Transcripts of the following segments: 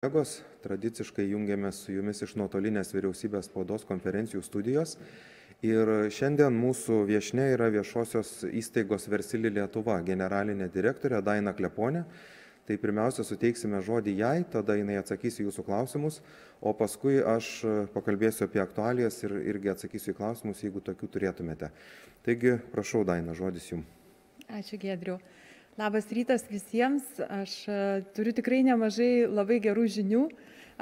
kolegos tradiciškai jungiamės su jumis iš nuotolinės vyriausybės spaudos konferencijų studijos. Ir šiandien mūsų viešnia yra viešosios įstaigos versili lietuva generalinė direktorė daina kleponė. Tai pirmiausia suteiksime žodį jai tada jinai atsakys į jūsų klausimus o paskui aš pakalbėsiu apie aktualijas ir irgi atsakysiu į klausimus jeigu tokių turėtumėte. Taigi prašau daina žodis jum. Ačiū Gedriu. Labas rytas visiems. Aš e, turiu tikrai nemažai labai gerų žinių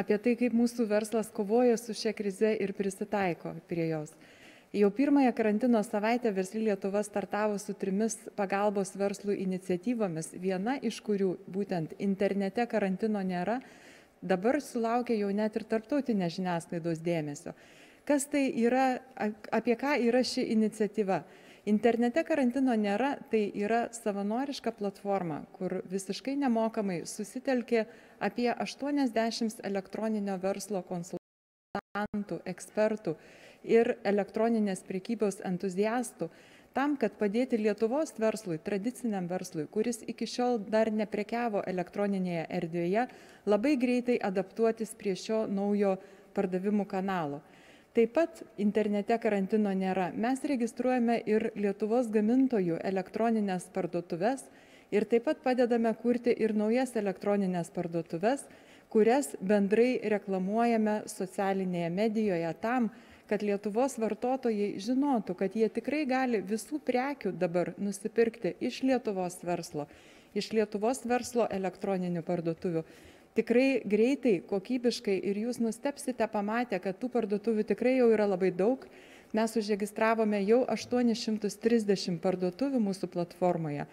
apie tai, kaip mūsų verslas kovoja su šia krize ir prisitaiko prie jos. Jau pirmąją karantino savaitę Versli Lietuva startavo su trimis pagalbos verslų iniciatyvomis, viena iš kurių būtent internete karantino nėra, dabar sulaukia jau net ir tarptautinės žiniasklaidos dėmesio. Kas tai yra, apie ką yra ši iniciatyva? Internete karantino nėra, tai yra savanoriška platforma, kur visiškai nemokamai susitelkė apie 80 elektroninio verslo konsultantų, ekspertų ir elektroninės prekybos entuziastų tam, kad padėti Lietuvos verslui, tradiciniam verslui, kuris iki šiol dar neprekiavo elektroninėje erdvėje, labai greitai adaptuotis prie šio naujo pardavimų kanalo. Taip pat internete karantino nėra. Mes registruojame ir Lietuvos gamintojų elektroninės parduotuves ir taip pat padedame kurti ir naujas elektroninės parduotuves, kurias bendrai reklamuojame socialinėje medijoje tam, kad Lietuvos vartotojai žinotų, kad jie tikrai gali visų prekių dabar nusipirkti iš Lietuvos verslo, iš Lietuvos verslo elektroninių parduotuvių tikrai greitai kokybiškai ir jūs nustebsite pamatę kad tų parduotuvių tikrai jau yra labai daug. Mes užregistravome jau aštuonis šimtus trisdešim parduotuvių mūsų platformoje.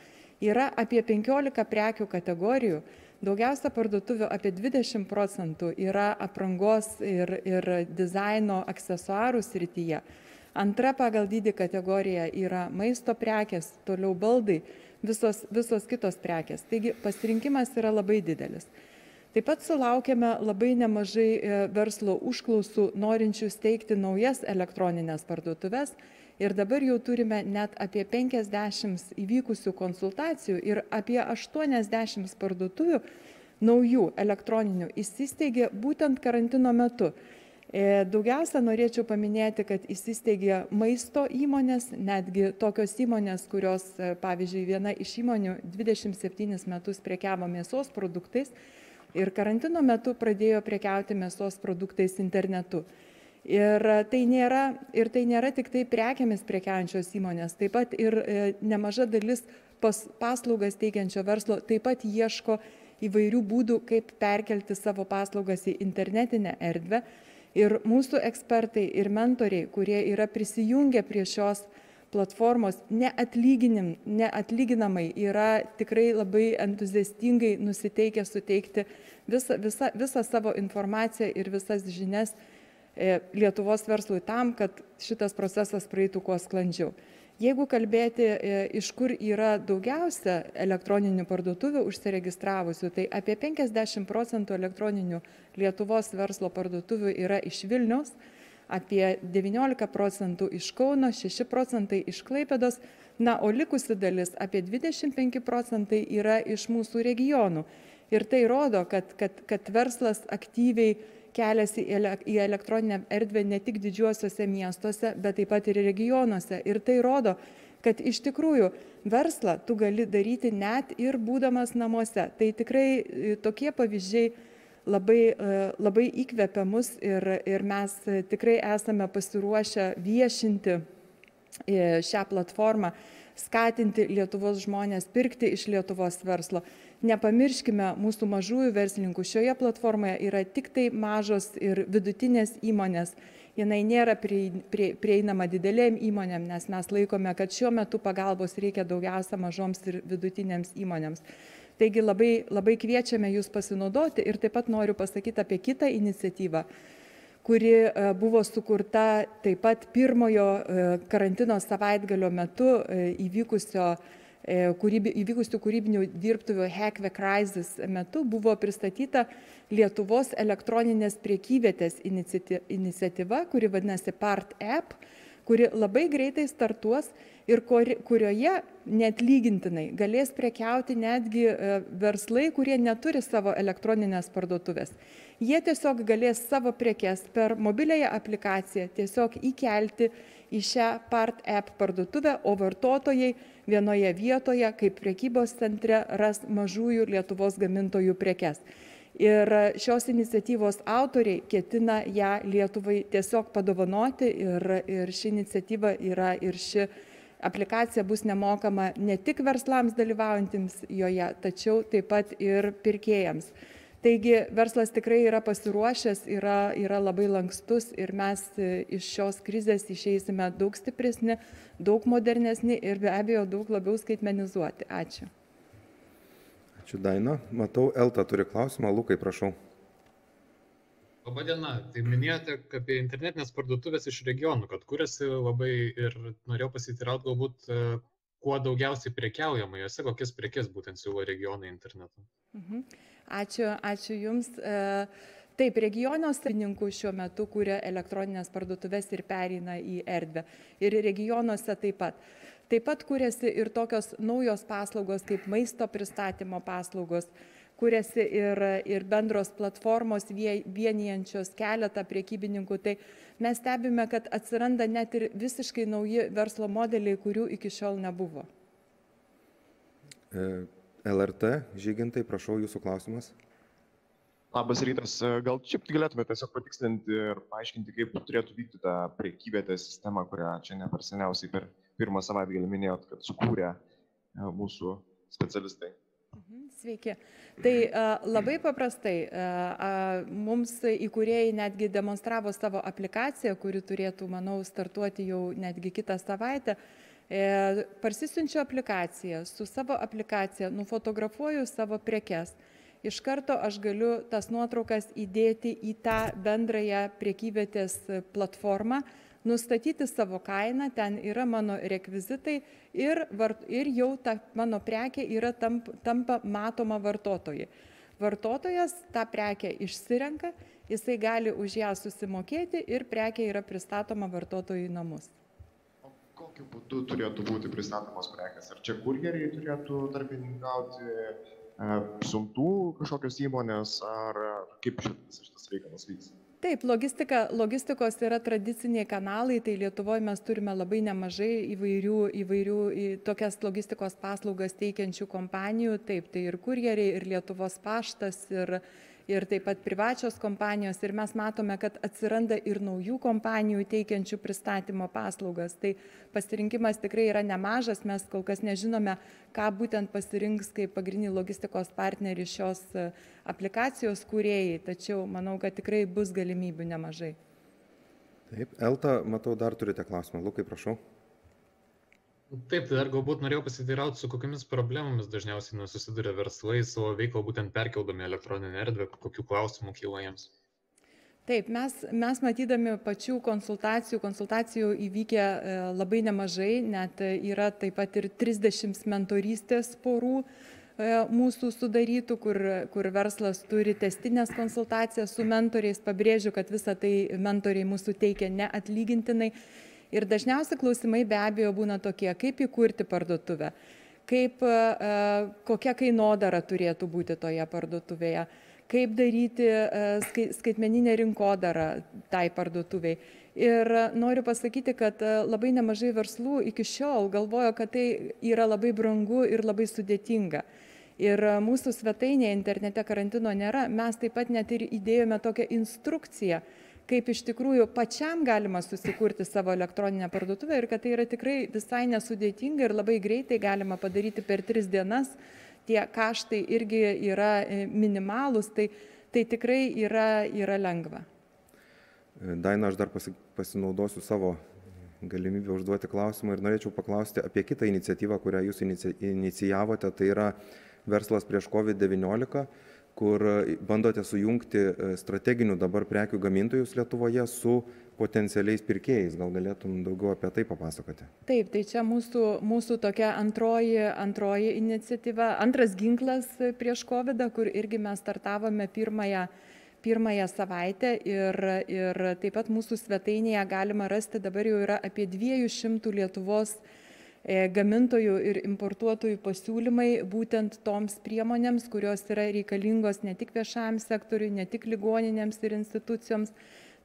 Yra apie penkiolika prekių kategorijų daugiausia parduotuvių apie dvidešim procentų yra aprangos ir ir dizaino aksesuarų srityje. Antra pagal dydį kategorija yra maisto prekės toliau baldai visos visos kitos prekės. Taigi pasirinkimas yra labai didelis taip pat sulaukėme labai nemažai e, verslo užklausų norinčių steigti naujas elektronines parduotuves ir dabar jau turime net apie penkiasdešims įvykusių konsultacijų ir apie aštuoniasdešims parduotuvių naujų elektroninių įsisteigė būtent karantino metu. E, daugiausia norėčiau paminėti, kad įsisteigė maisto įmonės, netgi tokios įmonės, kurios, e, pavyzdžiui, viena iš įmonių 27 metus prekiavo mėsos produktais, ir karantino metu pradėjo prekiauti mėsos produktais internetu. Ir tai nėra, ir tai nėra tik tai prekiamis prekiaujančios įmonės, taip pat ir e, nemaža dalis pas, paslaugas teikiančio verslo taip pat ieško įvairių būdų, kaip perkelti savo paslaugas į internetinę erdvę. Ir mūsų ekspertai ir mentoriai, kurie yra prisijungę prie šios platformos neatlyginamai yra tikrai labai entuziastingai nusiteikę suteikti visą, visą, visą savo informaciją ir visas žinias e, Lietuvos verslui tam, kad šitas procesas praeitų kuo sklandžiau. Jeigu kalbėti, e, iš kur yra daugiausia elektroninių parduotuvių užsiregistravusių, tai apie 50 procentų elektroninių Lietuvos verslo parduotuvių yra iš Vilniaus, apie 19 procentų iš Kauno, 6 procentai iš Klaipėdos, na, o likusi dalis apie 25 procentai yra iš mūsų regionų. Ir tai rodo, kad, kad, kad verslas aktyviai keliasi į elektroninę erdvę ne tik didžiuosiuose miestuose, bet taip pat ir regionuose. Ir tai rodo, kad iš tikrųjų verslą tu gali daryti net ir būdamas namuose. Tai tikrai e, tokie pavyzdžiai labai, e, labai įkvepia mus ir, ir mes tikrai esame pasiruošę viešinti e, šią platformą, skatinti Lietuvos žmonės pirkti iš Lietuvos verslo. Nepamirškime mūsų mažųjų verslininkų. Šioje platformoje yra tik tai mažos ir vidutinės įmonės. Jis nėra prieinama didelėm įmonėm, nes mes laikome, kad šiuo metu pagalbos reikia daugiausia mažoms ir vidutinėms įmonėms taigi labai labai kviečiame jus pasinaudoti ir taip pat noriu pasakyti apie kitą iniciatyvą kuri e, buvo sukurta taip pat pirmojo e, karantino savaitgalio metu e, įvykusio kūrybi, įvykusių kūrybinių dirbtuvių the Crisis metu buvo pristatyta Lietuvos elektroninės priekyvietės iniciatyva, kuri vadinasi Part App, kuri labai greitai startuos ir kurioje neatlygintinai galės prekiauti netgi e, verslai, kurie neturi savo elektroninės parduotuvės. Jie tiesiog galės savo prekes per mobiliąją aplikaciją tiesiog įkelti į šią Part App parduotuvę, o vartotojai vienoje vietoje, kaip prekybos centre, ras mažųjų Lietuvos gamintojų prekes ir šios iniciatyvos autoriai ketina ją lietuvai tiesiog padovanoti ir ir ši iniciatyva yra ir ši aplikacija bus nemokama ne tik verslams dalyvaujantiems joje tačiau taip pat ir pirkėjams taigi verslas tikrai yra pasiruošęs yra yra labai lankstus ir mes iš šios krizės išeisime daug stipresni daug modernesni ir be abejo daug labiau skaitmenizuoti ačiū Ačiū Daina. Matau, Elta turi klausimą. Lukai, prašau. Labadiena. Tai minėjote apie internetinės parduotuvės iš regionų, kad kuriasi labai ir norėjau pasitirauti galbūt, e, kuo daugiausiai prekiaujama juose, kokias prekes būtent siūlo regionai internetu. Mhm. Ačiū, ačiū Jums. E, taip, regiono savininkų šiuo metu kūrė elektroninės parduotuvės ir pereina į erdvę. Ir regionuose taip pat. Taip pat kūrėsi ir tokios naujos paslaugos kaip maisto pristatymo paslaugos, kūrėsi ir, ir bendros platformos vienijančios keletą priekybininkų. Tai mes stebime, kad atsiranda net ir visiškai nauji verslo modeliai, kurių iki šiol nebuvo. E, LRT, žygintai, prašau jūsų klausimas. Labas rytas. Gal čia galėtume tiesiog patikslinti ir paaiškinti, kaip turėtų vykti ta priekybėtės sistema, kurią čia ne per seniausiai per pirmą savaitgalį minėjot, kad sukūrė e, mūsų specialistai. Mhm, sveiki. Tai labai paprastai, mums įkūrėjai netgi demonstravo savo aplikaciją, kuri turėtų, manau, startuoti jau netgi kitą savaitę. E, parsisiunčiu aplikaciją, su savo aplikacija nufotografuoju savo prekes. Iš karto aš galiu tas nuotraukas įdėti į tą bendrąją priekybėtės platformą, nustatyti savo kainą, ten yra mano rekvizitai ir, vart, ir jau ta mano prekė yra tamp, tampa matoma vartotojai. Vartotojas tą prekę išsirenka, jisai gali už ją susimokėti ir prekė yra pristatoma vartotojui namus. Kokiu būdu turėtų būti pristatomos prekes? Ar čia kurjeriai turėtų tarpininkauti, siuntų kažkokios įmonės, ar kaip šitas, šitas reikalas vyks? taip logistika logistikos yra tradiciniai kanalai tai lietuvoj mes turime labai nemažai įvairių įvairių tokias logistikos paslaugas teikiančių kompanijų taip tai ir kurjeriai ir lietuvos paštas ir ir taip pat privačios kompanijos. Ir mes matome kad atsiranda ir naujų kompanijų teikiančių pristatymo paslaugas. Tai pasirinkimas tikrai yra nemažas. Mes kol kas nežinome ką būtent pasirinks kaip pagrindinį logistikos partnerį šios e, aplikacijos kūrėjai. Tačiau manau kad tikrai bus galimybių nemažai. Taip. Elta matau dar turite klausimą. Lukai prašau taip tai dar galbūt norėjau pasiteiraut su kokiomis problemomis dažniausiai na susiduria verslai savo veiklą būtent perkeldami elektroninę erdvę kokių klausimų kyla jiems Taip, mes, mes matydami pačių konsultacijų, konsultacijų įvykę e, labai nemažai, net yra taip pat ir 30 mentorystės porų e, mūsų sudarytų, kur, kur verslas turi testinės konsultacijas su mentoriais. Pabrėžiu, kad visą tai mentoriai mūsų teikia neatlygintinai ir dažniausi klausimai be abejo būna tokie kaip įkurti parduotuvę kaip e, kokia kainodara turėtų būti toje parduotuvėje kaip daryti e, skaitmeninę rinkodarą tai parduotuvei. Ir noriu pasakyti kad e, labai nemažai verslų iki šiol galvojo kad tai yra labai brangu ir labai sudėtinga. Ir mūsų svetainėje internete karantino nėra. Mes taip pat net ir įdėjome tokią instrukciją kaip iš tikrųjų pačiam galima susikurti savo elektroninę parduotuvę ir kad tai yra tikrai visai nesudėtinga ir labai greitai galima padaryti per tris dienas. Tie kaštai irgi yra e, minimalūs, tai, tai tikrai yra, yra lengva. Daina, aš dar pasi, pasinaudosiu savo galimybę užduoti klausimą ir norėčiau paklausti apie kitą iniciatyvą, kurią jūs inicijavote, tai yra verslas prieš COVID-19 kur e, bandote sujungti e, strateginių dabar prekių gamintojus Lietuvoje su potencialiais pirkėjais. Gal galėtum daugiau apie tai papasakoti? Taip, tai čia mūsų, mūsų tokia antroji, antroji iniciatyva, antras ginklas prieš COVID, kur irgi mes startavome pirmąją pirmąją savaitę ir, ir taip pat mūsų svetainėje galima rasti dabar jau yra apie 200 Lietuvos e, gamintojų ir importuotojų pasiūlymai būtent toms priemonėms, kurios yra reikalingos ne tik viešajam sektoriui, ne tik ligoninėms ir institucijoms,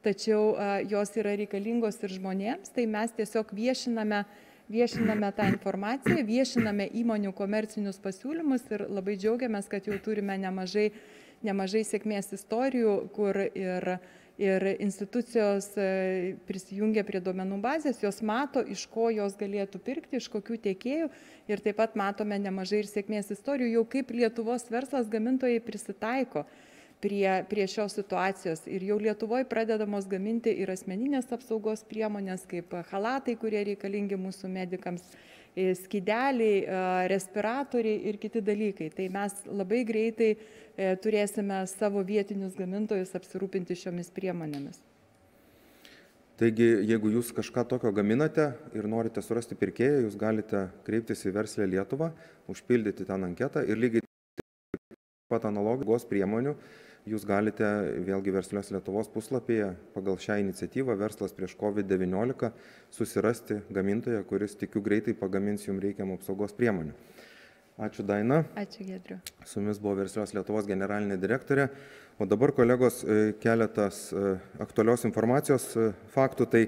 tačiau jos yra reikalingos ir žmonėms. Tai mes tiesiog viešiname viešiname tą informaciją, viešiname įmonių komercinius pasiūlymus ir labai džiaugiamės, kad jau turime nemažai, nemažai sėkmės istorijų, kur ir, ir institucijos e, prisijungia prie duomenų bazės, jos mato, iš ko jos galėtų pirkti, iš kokių tiekėjų ir taip pat matome nemažai ir sėkmės istorijų, jau kaip Lietuvos verslas gamintojai prisitaiko prie, prie šios situacijos. Ir jau Lietuvoje pradedamos gaminti ir asmeninės apsaugos priemonės, kaip halatai, kurie reikalingi mūsų medikams, e, skideliai, e, respiratoriai ir kiti dalykai. Tai mes labai greitai e, turėsime savo vietinius gamintojus apsirūpinti šiomis priemonėmis. Taigi, jeigu jūs kažką tokio gaminate ir norite surasti pirkėją, jūs galite kreiptis į Verslę Lietuvą, užpildyti ten anketą ir lygiai pat analogos priemonių jūs galite vėlgi Verslios Lietuvos puslapyje pagal šią iniciatyvą Verslas prieš COVID-19 susirasti gamintoją, kuris tikiu greitai pagamins jums reikiamų apsaugos priemonių. Ačiū Daina. Ačiū Gedriu. Su jumis buvo Verslios Lietuvos generalinė direktorė. O dabar kolegos e, keletas e, aktualios informacijos e, faktų. Tai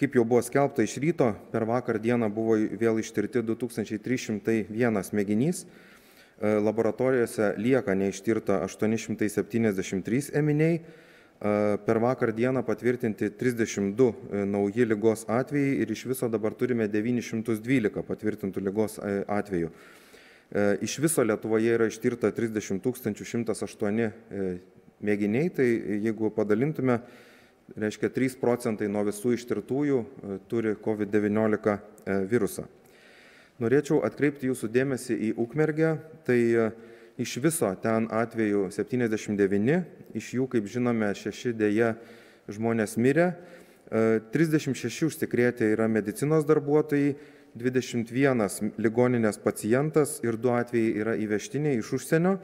kaip jau buvo skelbta iš ryto, per vakar dieną buvo vėl ištirti 2301 mėginys. E, laboratorijose lieka neištirta 873 ėminiai. E, per vakar dieną patvirtinti 32 e, nauji lygos atvejai ir iš viso dabar turime 912 patvirtintų lygos atvejų. Iš viso Lietuvoje yra ištirta 30 108 mėginiai, tai jeigu padalintume, reiškia 3 procentai nuo visų ištirtųjų turi COVID-19 virusą. Norėčiau atkreipti jūsų dėmesį į Ukmergę. Tai e, iš viso ten atvejų 79, iš jų, kaip žinome, 6 dėja žmonės mirė, 36 e, užsikrėtė yra medicinos darbuotojai, 21 ligoninės pacientas ir 2 atvejai yra įvežtiniai iš užsienio.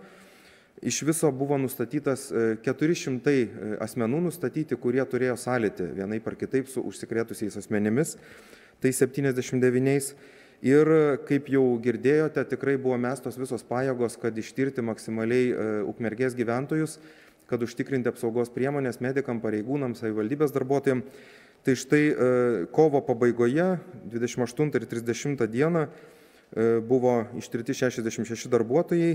Iš viso buvo nustatytas 400 e, asmenų nustatyti, kurie turėjo sąlytį vienaip ar kitaip su užsikrėtusiais asmenimis, tai 79 ir kaip jau girdėjote tikrai buvo mestos visos pajėgos kad ištirti maksimaliai e, ukmergės gyventojus kad užtikrinti apsaugos priemones medikam pareigūnam savivaldybės darbuotojam. Tai štai e, kovo pabaigoje dvidešim aštuntą ir trisdešimtą dieną e, buvo ištirti šešiasdešim šeši darbuotojai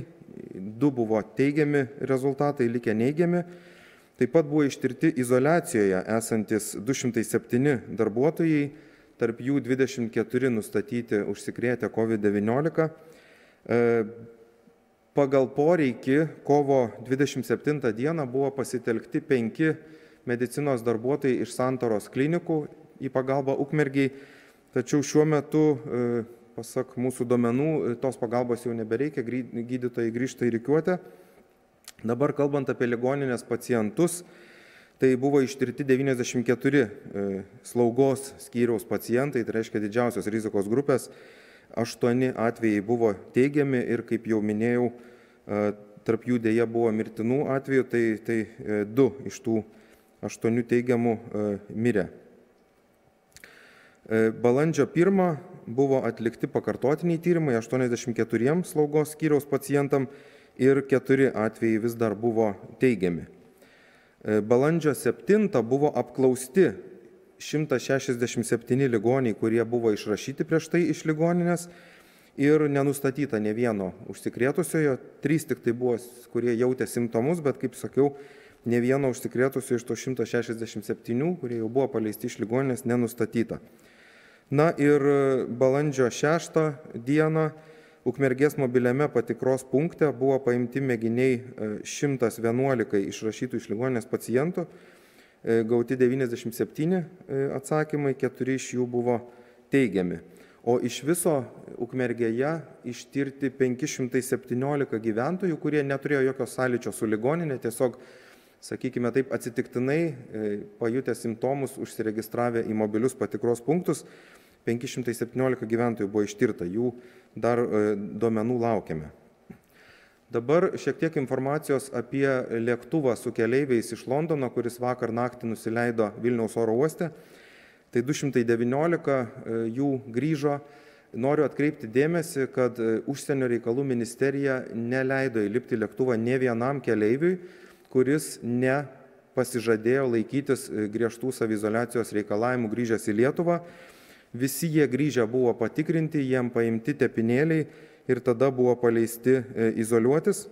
du buvo teigiami rezultatai likę neigiami. Taip pat buvo ištirti du šimtai septyni darbuotojai tarp jų 24 nustatyti užsikrėtę COVID-19. E, pagal poreikį kovo 27 dieną buvo pasitelkti penki medicinos darbuotojai iš santoros klinikų į pagalbą ukmergiai, tačiau šiuo metu, e, pasak mūsų duomenų, tos pagalbos jau nebereikia, gydytojai grįžta į reikiuotę. Dabar kalbant apie ligoninės pacientus, tai buvo ištirti 94 e, slaugos skyriaus pacientai, tai reiškia didžiausios rizikos grupės, 8 atvejai buvo teigiami ir, kaip jau minėjau, e, tarp jų dėja buvo mirtinų atvejų, tai, tai e, du iš tų aštuonių teigiamų mirė. Balandžio 1 buvo atlikti pakartotiniai tyrimai 84 slaugos skyriaus pacientam ir 4 atvejai vis dar buvo teigiami. E, balandžio 7 buvo apklausti 167 ligoniai, kurie buvo išrašyti prieš tai iš ligoninės ir nenustatyta ne vieno užsikrėtusiojo, trys tik tai buvo, kurie jautė simptomus, bet kaip sakiau, ne vieno užsikrėtusio iš to 167, kurie jau buvo paleisti iš ligoninės, nenustatyta. Na ir balandžio 6 dieną ukmergės mobiliame patikros punkte buvo paimti mėginiai 111 e, išrašytų iš ligoninės pacientų, e, gauti 97 e, atsakymai, 4 iš jų buvo teigiami. O iš viso ukmergėje ištirti 517 gyventojų, kurie neturėjo jokio sąlyčio su ligoninė, tiesiog, sakykime taip, atsitiktinai pajutę simptomus užsiregistravę į mobilius patikros punktus, 517 gyventojų buvo ištirta, jų dar e, duomenų laukiame. Dabar šiek tiek informacijos apie lėktuvą su keleiviais iš Londono, kuris vakar naktį nusileido Vilniaus oro uoste. Tai 219 jų grįžo. Noriu atkreipti dėmesį, kad užsienio reikalų ministerija neleido įlipti lėktuvą ne vienam keleiviui, kuris ne pasižadėjo laikytis e, griežtų savizolacijos reikalavimų grįžęs į Lietuvą. Visi jie grįžę buvo patikrinti, jiem paimti tepinėliai ir tada buvo paleisti e, izoliuotis.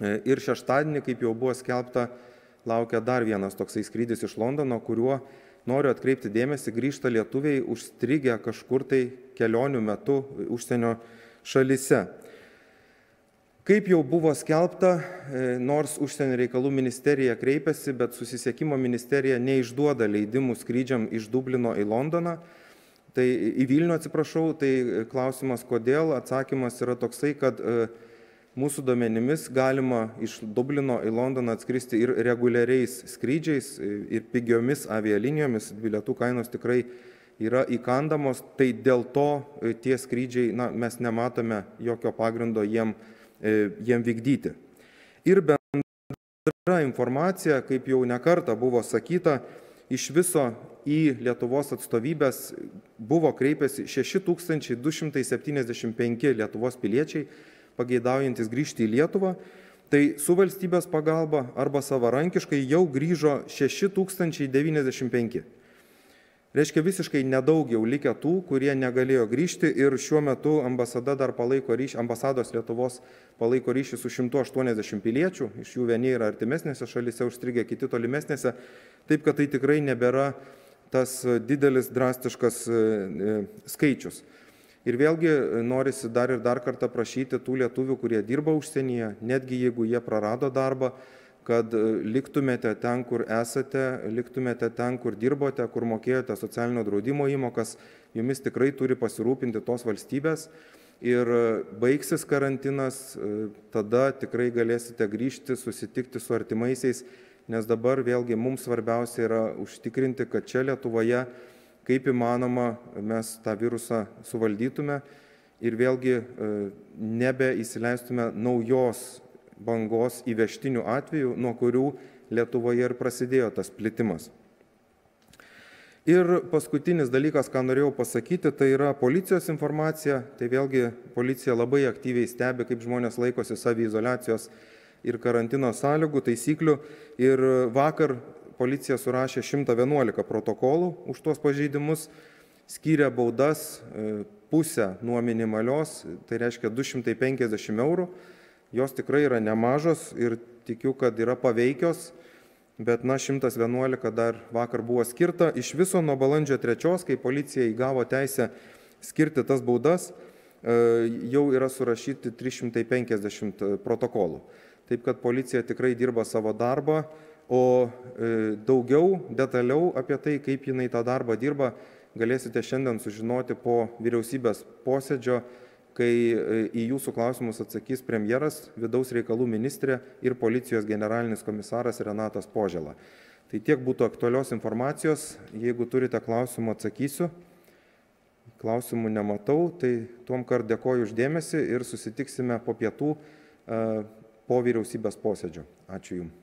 E, ir šeštadienį, kaip jau buvo skelbta, laukia dar vienas toksai skrydis iš Londono, kuriuo noriu atkreipti dėmesį, grįžta lietuviai užstrigę kažkur tai kelionių metu užsienio šalise. Kaip jau buvo skelbta, e, nors užsienio reikalų ministerija kreipėsi, bet susisiekimo ministerija neišduoda leidimų skrydžiam iš Dublino į Londoną, tai į Vilnių atsiprašau, tai klausimas kodėl, atsakymas yra toksai, kad e, mūsų duomenimis galima iš Dublino į Londoną atskristi ir reguliariais skrydžiais, e, ir pigiomis avialinijomis, bilietų kainos tikrai yra įkandamos, tai dėl to tie skrydžiai, na, mes nematome jokio pagrindo jiem E, jiem vykdyti. Ir bendra informacija, kaip jau nekarta buvo sakyta, iš viso į Lietuvos atstovybės buvo kreipęsi 6275 Lietuvos piliečiai, pageidaujantis grįžti į Lietuvą. Tai su valstybės pagalba arba savarankiškai jau grįžo 6095 reiškia visiškai nedaug jau likę tų kurie negalėjo grįžti ir šiuo metu ambasada dar palaiko ryšį ambasados lietuvos palaiko ryšį su šimtu aštuoniasdešim piliečių. Iš jų vieni yra artimesnėse šalyse užstrigę kiti tolimesnėse. Taip kad tai tikrai nebėra tas didelis drastiškas e, e, skaičius. Ir vėlgi norisi dar ir dar kartą prašyti tų lietuvių kurie dirba užsienyje netgi jeigu jie prarado darbą kad e, liktumėte ten, kur esate, liktumėte ten, kur dirbote, kur mokėjote socialinio draudimo įmokas, jumis tikrai turi pasirūpinti tos valstybės. Ir e, baigsis karantinas, e, tada tikrai galėsite grįžti, susitikti su artimaisiais, nes dabar vėlgi mums svarbiausia yra užtikrinti, kad čia Lietuvoje kaip įmanoma mes tą virusą suvaldytume ir vėlgi nebeįsileistume naujos bangos įvežtinių atvejų, nuo kurių Lietuvoje ir prasidėjo tas plitimas. Ir paskutinis dalykas, ką norėjau pasakyti, tai yra policijos informacija. Tai vėlgi policija labai aktyviai stebi, kaip žmonės laikosi saviizolacijos ir karantino sąlygų, taisyklių. Ir vakar policija surašė 111 protokolų už tuos pažeidimus, skyrė baudas e, pusę nuo minimalios, tai reiškia 250 eurų jos tikrai yra nemažos ir tikiu, kad yra paveikios, bet na 111 dar vakar buvo skirta. Iš viso nuo balandžio 3, kai policija įgavo teisę skirti tas baudas, e, jau yra surašyti 350 protokolų. Taip kad policija tikrai dirba savo darbą, o e, daugiau, detaliau apie tai, kaip jinai tą darbą dirba, galėsite šiandien sužinoti po vyriausybės posėdžio kai e, į jūsų klausimus atsakys premjeras, vidaus reikalų ministrė ir policijos generalinis komisaras Renatas Požela. Tai tiek būtų aktualios informacijos. Jeigu turite klausimų, atsakysiu. Klausimų nematau, tai tuom kart dėkoju uždėmesi ir susitiksime po pietų e, po vyriausybės posėdžio. Ačiū Jums.